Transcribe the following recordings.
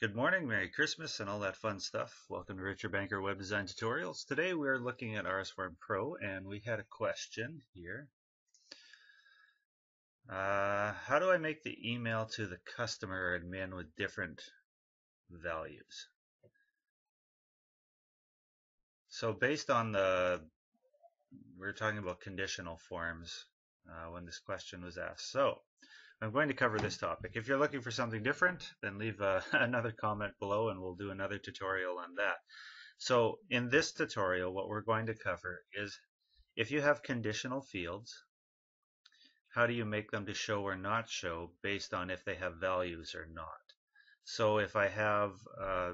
Good morning, Merry Christmas, and all that fun stuff. Welcome to Richard Bankert Web Design Tutorials. Today we're looking at RSForm Pro, and we had a question here. Uh, how do I make the email to the customer admin with different values? So based on the, we are talking about conditional forms uh, when this question was asked. So I'm going to cover this topic. If you're looking for something different, then leave uh, another comment below and we'll do another tutorial on that. So in this tutorial, what we're going to cover is if you have conditional fields, how do you make them to show or not show based on if they have values or not? So if I have uh,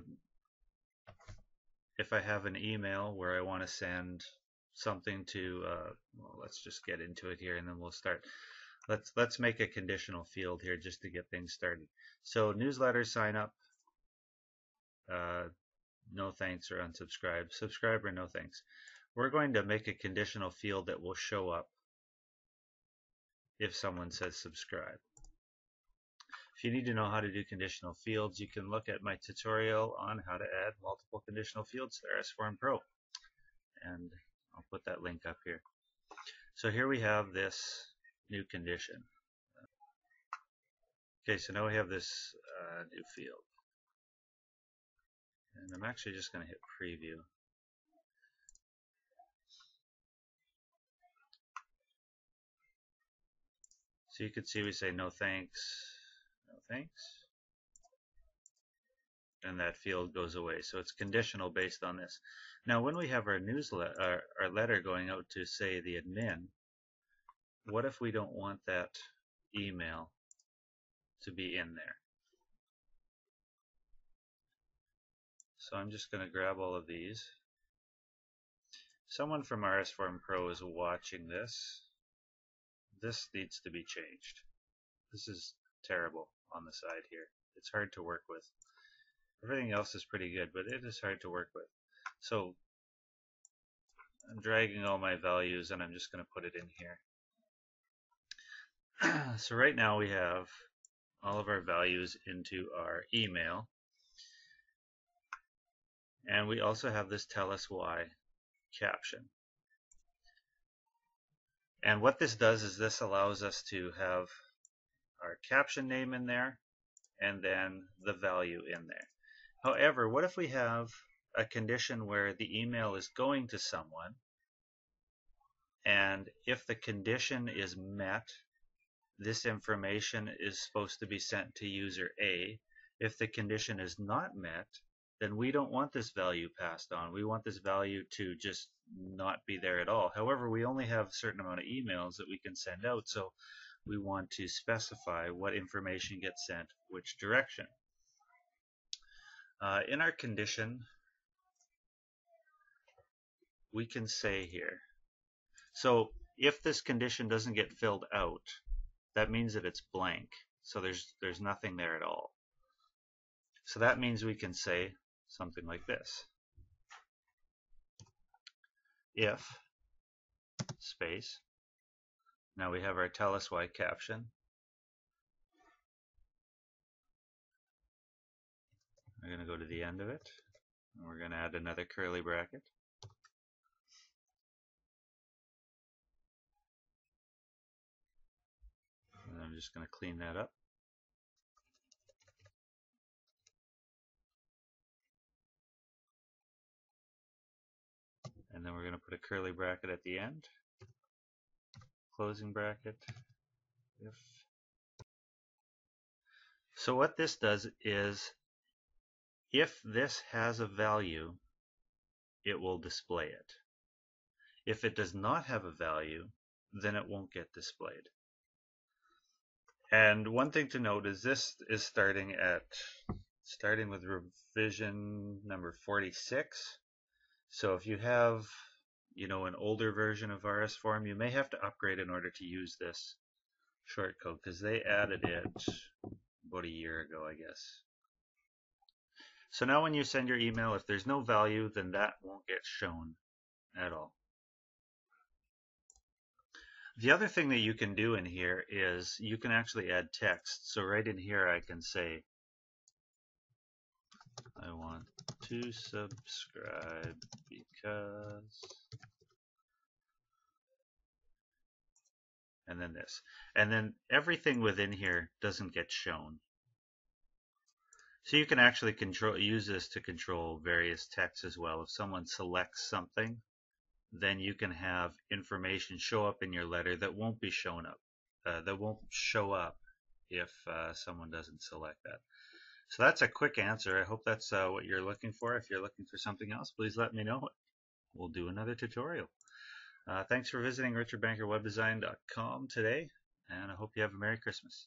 if I have an email where I want to send something to, uh, well, let's just get into it here and then we'll start. Let's let's make a conditional field here just to get things started. So newsletter sign up, uh, no thanks or unsubscribe, subscribe or no thanks. We're going to make a conditional field that will show up if someone says subscribe. If you need to know how to do conditional fields, you can look at my tutorial on how to add multiple conditional fields to RSForm Pro. And I'll put that link up here. So here we have this new condition. Okay, so now we have this uh, new field. And I'm actually just going to hit preview. So you can see we say no thanks, no thanks. And that field goes away. So it's conditional based on this. Now when we have our newsletter, our, our letter going out to say the admin, what if we don't want that email to be in there? So I'm just going to grab all of these. Someone from RSForm Pro is watching this. This needs to be changed. This is terrible on the side here. It's hard to work with. Everything else is pretty good, but it is hard to work with. So I'm dragging all my values and I'm just going to put it in here. so right now we have all of our values into our email. And we also have this tell us why caption. And what this does is this allows us to have our caption name in there and then the value in there. However, what if we have a condition where the email is going to someone and if the condition is met this information is supposed to be sent to user A. If the condition is not met, then we don't want this value passed on. We want this value to just not be there at all. However, we only have a certain amount of emails that we can send out, so we want to specify what information gets sent which direction. Uh, in our condition, we can say here, so if this condition doesn't get filled out, that means that it's blank. So there's there's nothing there at all. So that means we can say something like this. If space. Now we have our tell us why caption. We're going to go to the end of it. And we're going to add another curly bracket. I'm just going to clean that up. And then we're going to put a curly bracket at the end. Closing bracket. If. So what this does is, if this has a value, it will display it. If it does not have a value, then it won't get displayed. And one thing to note is this is starting at starting with revision number 46. So if you have, you know, an older version of RS form, you may have to upgrade in order to use this shortcode because they added it about a year ago, I guess. So now when you send your email, if there's no value, then that won't get shown at all. The other thing that you can do in here is you can actually add text. So right in here I can say I want to subscribe because and then this. And then everything within here doesn't get shown. So you can actually control use this to control various texts as well. If someone selects something, then you can have information show up in your letter that won't be shown up, uh, that won't show up if uh, someone doesn't select that. So that's a quick answer. I hope that's uh, what you're looking for. If you're looking for something else, please let me know. We'll do another tutorial. Uh, thanks for visiting richardbankertwebdesign.com today, and I hope you have a Merry Christmas.